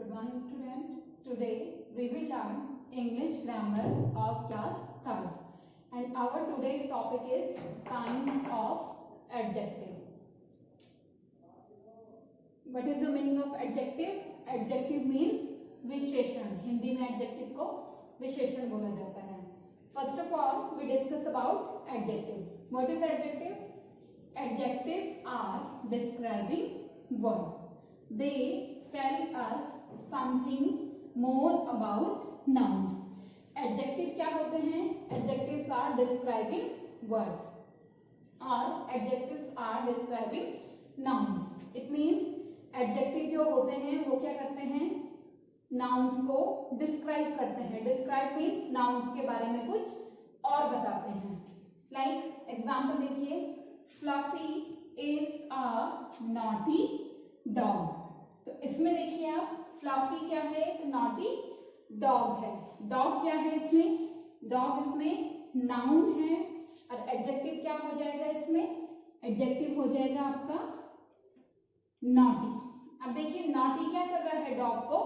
Good morning student. Today we will learn English grammar of class 3rd and our today's topic is kinds of adjective. What is the meaning of adjective? Adjective means विशेषण हिंदी में adjective को विशेषण बोला जाता है First of all, we discuss about adjective. What is adjective? Adjectives are describing words. They tell us something more about nouns. Adjective क्या होते हैं? Adjectives are describing words. Or adjectives are describing nouns. It means adjective जो होते हैं वो क्या करते हैं नाउन्स को डिस्क्राइब करते हैं डिस्क्राइब मीन्स नाउन्स के बारे में कुछ और बताते हैं लाइक like, एग्ज़ाम्पल देखिए Fluffy is a naughty dog तो इसमें देखिए आप फ्लफी क्या है, एक नॉटी डॉग है। डॉग क्या है इसमें? डॉग इसमें नाउन है और एडजेक्टिव क्या हो जाएगा इसमें? एडजेक्टिव हो जाएगा आपका नॉटी अब देखिए नॉटी क्या कर रहा है डॉग को?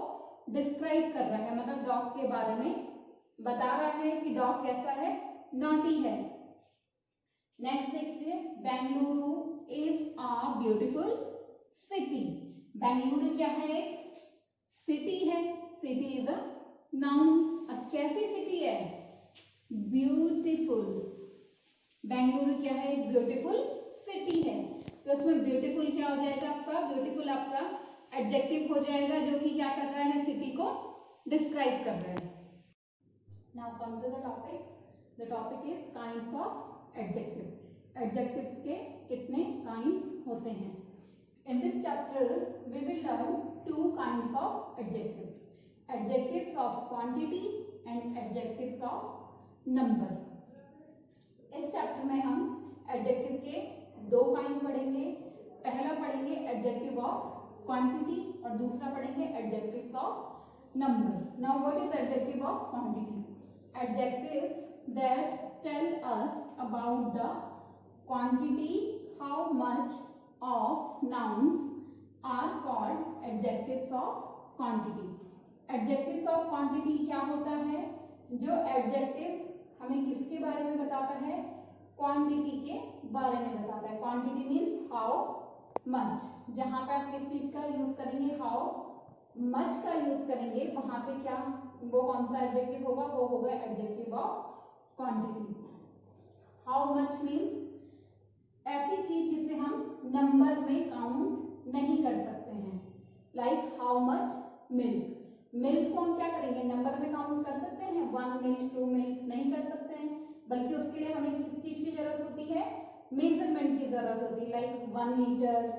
डिस्क्राइब कर रहा है मतलब डॉग के बारे में बता रहा है कि डॉग कैसा है नॉटी है। नेक्स्ट देखिए Bengaluru is a beautiful city Bengaluru क्या है? एक सिटी है सिटी इज़ अ नाउन कैसी सिटी है? ब्यूटीफुल बेंगलुरु क्या है? ब्यूटीफुल सिटी है. तो उसमें ब्यूटीफुल क्या हो जाएगा आपका? ब्यूटीफुल आपका एडजेक्टिव हो जाएगा, जो कि क्या कर रहा है? सिटी को डिस्क्राइब कर रहा है. Now come to the topic the topic is kinds of adjective adjectives के कितने in this chapter we will learn two kinds of adjectives adjectives of quantity and adjectives of number इस chapter में हम adjective के दो kind पढ़ेंगे. पहला पढ़ेंगे एडजेक्टिव ऑफ़ क्वांटिटी और दूसरा पढ़ेंगे adjectives of number now what is adjective of quantity adjectives that tell us about the quantity how much of nouns are called adjectives of quantity adjectives of quantity क्या होता है? जो adjective हमें किसके बारे में बताता है? क्वांटिटी के बारे में बताता है। क्वांटिटी मीन्स हाउ मच जहाँ पे आप किस चीज़ का यूज़ करेंगे? हाउ मच का यूज़ करेंगे? वहाँ पे क्या वो कौन सा एडजेक्टिव होगा? वो होगा adjective of quantity how much means ऐसी चीज़ जिसे हम नंबर में काउंट नहीं कर सकते हैं। Like how much milk milk को हम क्या करेंगे? नंबर में काउंट कर सकते हैं? वन मिल्क टू मिल्क नहीं कर सकते हैं। बल्कि उसके लिए हमें किस चीज़ की ज़रूरत होती है? मेज़रमेंट की ज़रूरत होती है। Like one litre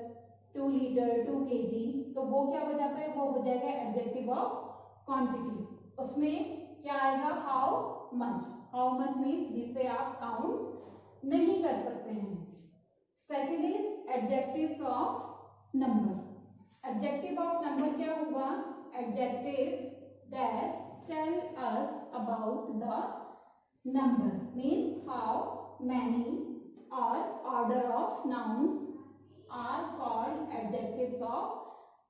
two litre two K G तो वो क्या हो जाता है? वो हो जाएगा एडजेक्टिव ऑफ़ क्वांटिटी उसमें क्या आएगा? How much how much mean जिसे आप काउंट नहीं कर सकते हैं। Adjective of number adjective of number क्या होगा? Adjective that tell us about the number means how many or order of nouns are called adjectives of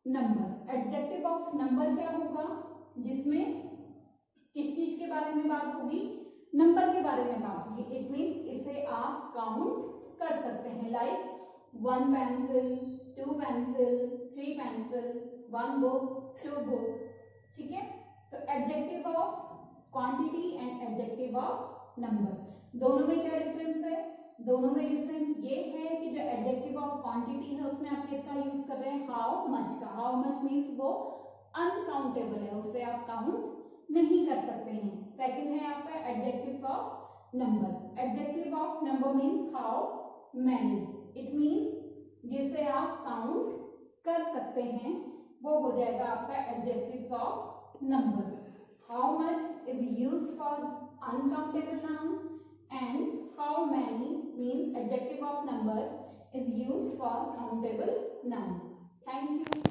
number. Adjective of number क्या होगा? जिसमें किस चीज़ के बारे में बात होगी? नंबर के बारे में बात होगी. इट मीन्स इसे आप काउंट कर सकते हैं. Like one pencil two pencil three pencil one book two book ठीक है? तो adjective of quantity and adjective of number दोनों में क्या डिफरेंस है? दोनों में डिफरेंस ये है कि जो एडजेक्टिव ऑफ़ क्वांटिटी है, उसमें आप किसका यूज़ कर रहे हैं? हाउ मच का. हाउ मच मीन्स वो अनकाउंटेबल है, उसे आप काउंट नहीं कर सकते हैं। सेकंड है आपका adjective of number adjective of number means how many it means जिसे आप काउंट कर सकते हैं, वो हो जाएगा आपका adjective of number how much is use for uncountable noun and how many means adjective of number is use for countable noun thank you